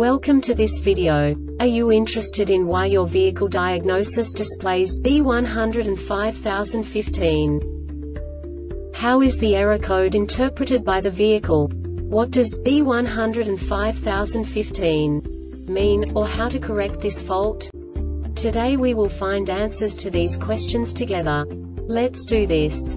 Welcome to this video. Are you interested in why your vehicle diagnosis displays B105015? How is the error code interpreted by the vehicle? What does B105015 mean, or how to correct this fault? Today we will find answers to these questions together. Let's do this.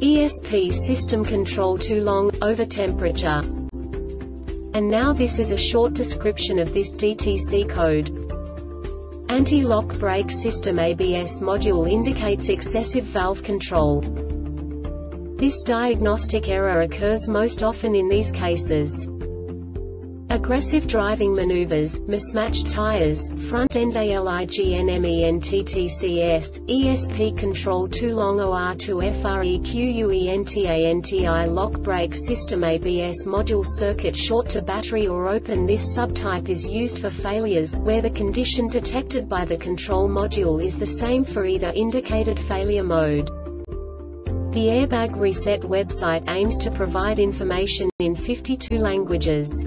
ESP system control too long, over temperature. And now this is a short description of this DTC code. Anti-lock brake system ABS module indicates excessive valve control. This diagnostic error occurs most often in these cases. Aggressive driving maneuvers, mismatched tires, front-end ALIGNMENTTCS, ESP control too long OR2 FREQUENTANTI lock brake system ABS module circuit short to battery or open This subtype is used for failures, where the condition detected by the control module is the same for either indicated failure mode. The Airbag Reset website aims to provide information in 52 languages.